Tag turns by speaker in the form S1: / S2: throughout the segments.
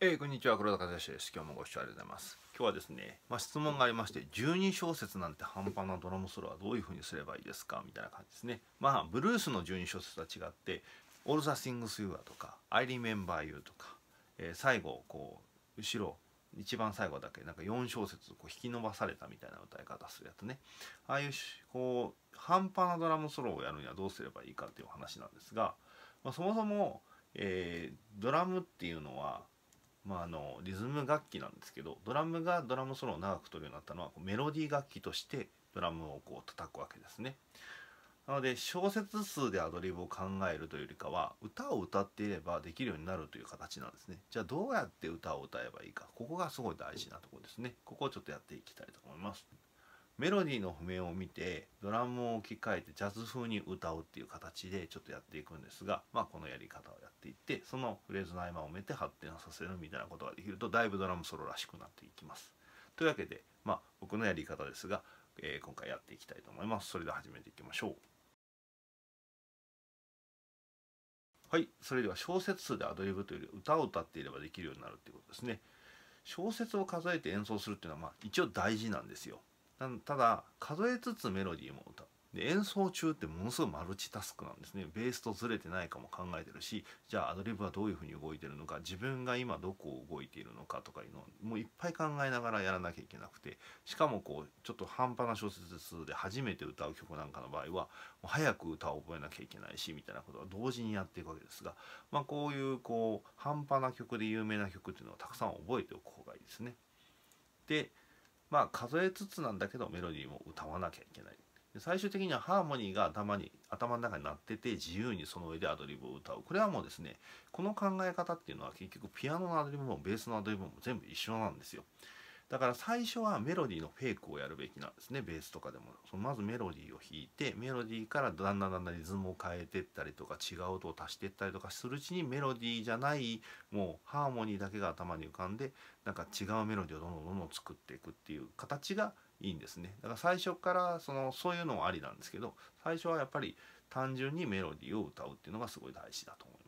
S1: えー、こんにちは黒田和義です。今日もご視聴ありがとうございます。今日はですね、まあ、質問がありまして12小節なんて半端なドラムソロはどういう風にすればいいですか？みたいな感じですね。まあブルースの12小節とは違って「All the Things You Are」とか「I Remember You」とか、えー、最後こう後ろ一番最後だけなんか4小節こう引き伸ばされたみたいな歌い方するやつね。ああいうこう半端なドラムソロをやるにはどうすればいいかっていう話なんですが、まあ、そもそも、えー、ドラムっていうのはまあ、あのリズム楽器なんですけどドラムがドラムソロを長く取るようになったのはメロディー楽器としてドラムをこう叩くわけですね。なので小説数でアドリブを考えるというよりかは歌を歌っていればできるようになるという形なんですね。じゃあどうやって歌を歌えばいいかここがすごい大事なとこですね。ここをちょっとやっていきたいと思います。メロディーの譜面を見てドラムを置き換えてジャズ風に歌うっていう形でちょっとやっていくんですが、まあ、このやり方をやっていってそのフレーズの合間を埋めて発展させるみたいなことができるとだいぶドラムソロらしくなっていきます。というわけで、まあ、僕のやり方ですが、えー、今回やっていきたいと思います。それでは始めていきましょう。はい、それでは小節数でアドリブというより歌を歌っていればできるようになるっていうことですね。小節を数えて演奏するっていうのはまあ一応大事なんですよ。ただ数えつつメロディーも歌うで演奏中ってものすごいマルチタスクなんですねベースとずれてないかも考えてるしじゃあアドリブはどういうふうに動いてるのか自分が今どこを動いているのかとかいうのをもういっぱい考えながらやらなきゃいけなくてしかもこうちょっと半端な小説数で初めて歌う曲なんかの場合はもう早く歌を覚えなきゃいけないしみたいなことが同時にやっていくわけですが、まあ、こういうこう半端な曲で有名な曲っていうのをたくさん覚えておく方がいいですね。でまあ数えつつなんだけどメロディーも歌わなきゃいけない。最終的にはハーモニーが頭に頭の中になってて自由にその上でアドリブを歌う。これはもうですねこの考え方っていうのは結局ピアノのアドリブもベースのアドリブも全部一緒なんですよ。だから最初はメロディーのフェイクをやるべきなんですねベースとかでもそのまずメロディーを弾いてメロディーからだんだんだんだんリズムを変えてったりとか違う音を足してったりとかするうちにメロディーじゃないもうハーモニーだけが頭に浮かんでなんか違うメロディーをどんどんどんどん作っていくっていう形がいいんですねだから最初からそのそういうのもありなんですけど最初はやっぱり単純にメロディーを歌うっていうのがすごい大事だと思います。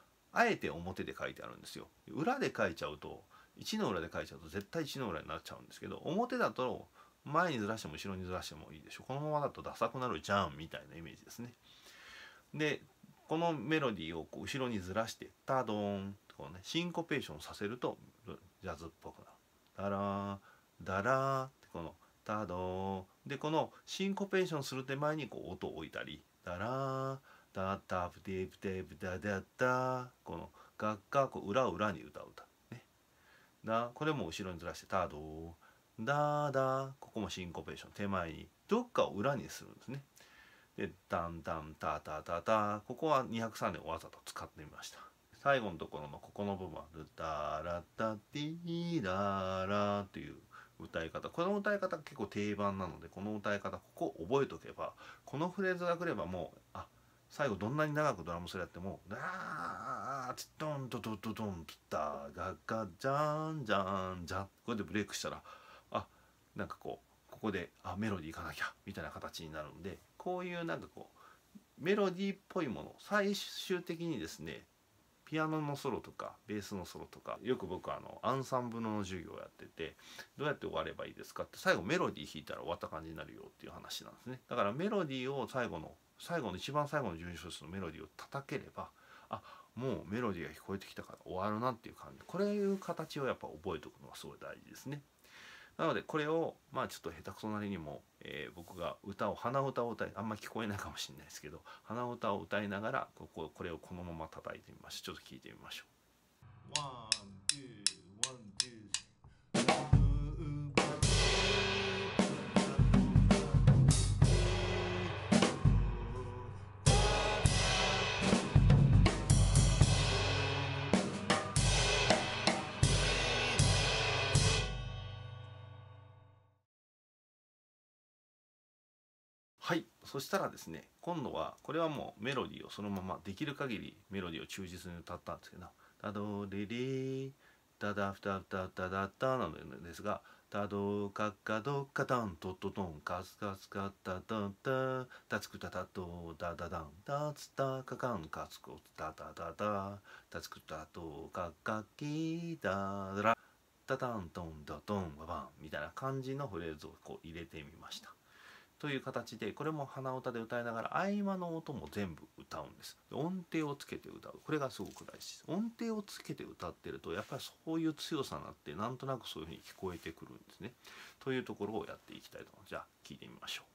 S1: あえて表で書いてあるんですよ。裏で書いちゃうと1の裏で書いちゃうと絶対1の裏になっちゃうんですけど表だと前にずらしても後ろにずらしてもいいでしょ。このままだとダサくなるじゃんみたいなイメージですね。でこのメロディーをこう後ろにずらしてタドーンとこうねシンコペーションさせるとジャズっぽくなる。ダラーダラーってこのタドーン。でこのシンコペーションする手前にこう音を置いたりダラーダッタプテープテープダダッタこの楽がこう裏を裏に歌う歌ねだこれも後ろにずらしてタドダダここもシンコペーション手前にどっかを裏にするんですねでダンダンタタタタここは203年わざと使ってみました最後のところのここの部分は「ルタラタティララ」という歌い方この歌い方結構定番なのでこの歌い方ここ覚えとけばこのフレーズが来ればもうあ最後どんなに長くドラムソロやっても「あーチットントトトトンピッタガガジャンジャンジャン」これでブレイクしたらあなんかこうここであメロディーいかなきゃみたいな形になるんでこういうなんかこうメロディーっぽいもの最終的にですねピアノのソロとかベースのソロとかよく僕あのアンサンブルの授業をやっててどうやって終わればいいですかって最後メロディー弾いたら終わった感じになるよっていう話なんですねだからメロディーを最後の最後の一番最後の12小節のメロディーを叩ければあもうメロディーが聞こえてきたから終わるなっていう感じこれいう形をやっぱ覚えておくのがすごい大事ですね。なのでこれをまあちょっと下手くそなりにも、えー、僕が歌を鼻歌を歌いあんま聞こえないかもしれないですけど鼻歌を歌いながらこここれをこのまま叩いてみましょうちょっと聞いてみましょう。はいそしたらですね今度はこれはもうメロディーをそのままできる限りメロディーを忠実に歌ったんですけど「ダドレレダダフタフタダダダ」なのですが「ダドカッカドカタントトトンカスカスカタタタタツクタタトダダダンタツタカカンカツコタタタタタツクタトカカキダダラタタントンドトンババンみたいな感じのフレーズをこう入れてみました。という形でこれも鼻歌で歌いながら合間の音も全部歌うんです。音程をつけて歌う。これがすごく大事です。音程をつけて歌ってるとやっぱりそういう強さになってなんとなくそういうふうに聞こえてくるんですね。というところをやっていきたいと思います。じゃあ聞いてみましょう。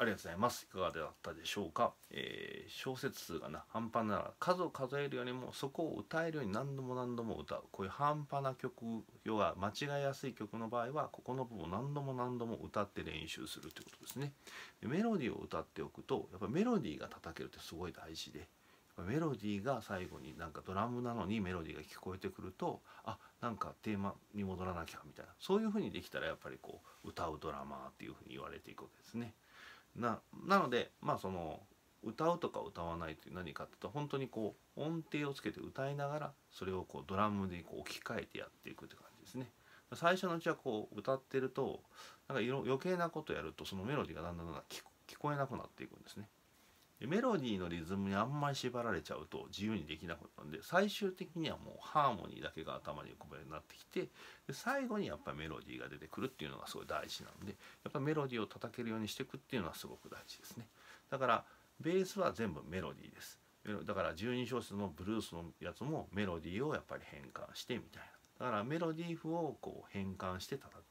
S1: ありがとうございます。いかがだったでしょうか、えー、小説数がな半端なら数を数えるよりもそこを歌えるように何度も何度も歌う。こういう半端な曲要は間違いやすい曲の場合はここの部分を何度も何度も歌って練習するということですね。でメロディーを歌っておくとやっぱりメロディーが叩けるってすごい大事でメロディーが最後になんかドラムなのにメロディーが聞こえてくるとあなんかテーマに戻らなきゃみたいな。そういう風にできたらやっぱりこう歌うドラマーっていう風に言われていくわけですね。ななのでまあその歌うとか歌わないって何かっていうと本当にこう音程をつけて歌いながらそれをこうドラムでこう置き換えてやっていくって感じですね。最初のうちはこう歌ってるとなんか余計なことやるとそのメロディーがだんだんだんだん聞こえなくなっていくんですね。メロディーのリズムにあんまり縛られちゃうと自由にできなくなるんで最終的にはもうハーモニーだけが頭に浮かぶようになってきてで最後にやっぱりメロディーが出てくるっていうのがすごい大事なんでやっぱメロディーを叩けるようにしていくっていうのはすごく大事ですね。だからベースは全部メロディーです。だから12小節のブルースのやつもメロディーをやっぱり変換してみたいな。だからメロディー譜をこう変換して叩く。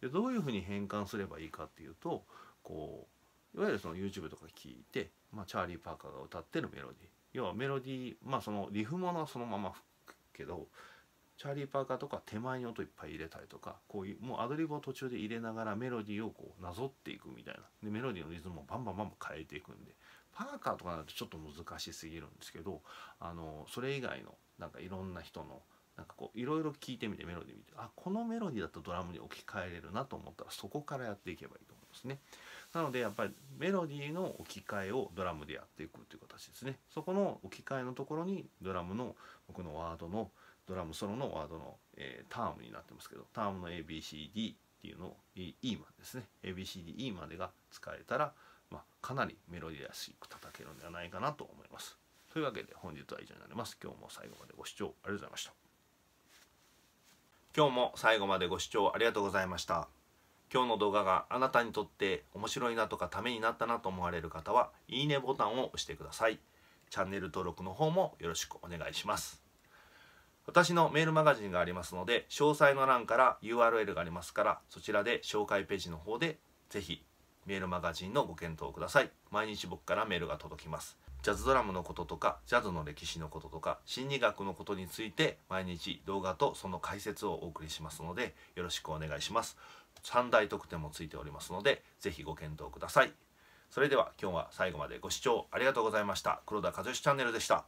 S1: でどういうふうに変換すればいいかっていうとこういわゆるその YouTube とか聞いてまあ、チャーリー・パーカーが歌ってるメロディー。要はメロディーまあそのリフものはそのまま吹くけどチャーリー・パーカーとか手前に音いっぱい入れたりとかこういうもうアドリブを途中で入れながらメロディーをこうなぞっていくみたいな。でメロディーのリズムをバンバンバンバン変えていくんで。パーカーとかだとちょっと難しすぎるんですけどあのそれ以外のなんかいろんな人のなんかこういろいろ聞いてみてメロディー見てあこのメロディーだとドラムに置き換えれるなと思ったらそこからやっていけばいいと思うんですね。なのでやっぱりメロディーの置き換えをドラムでやっていくという形ですね。そこの置き換えのところにドラムの僕のワードのドラムソロのワードの、えー、タームになってますけどタームの ABCD っていうのを E までですね。ABCDE までが使えたら、まあ、かなりメロディアしく叩けるんではないかなと思います。というわけで本日は以上になります。今日も最後までご視聴ありがとうございました。今日も最後までご視聴ありがとうございました。今日の動画があなたにとって面白いなとかためになったなと思われる方はいいねボタンを押してください。チャンネル登録の方もよろしくお願いします。私のメールマガジンがありますので詳細の欄から URL がありますからそちらで紹介ページの方でぜひメールマガジンのご検討ください。毎日僕からメールが届きます。ジャズドラムのこととかジャズの歴史のこととか心理学のことについて毎日動画とその解説をお送りしますのでよろしくお願いします。3大特典もついておりますのでぜひご検討ください。それでは今日は最後までご視聴ありがとうございました。黒田和義チャンネルでした。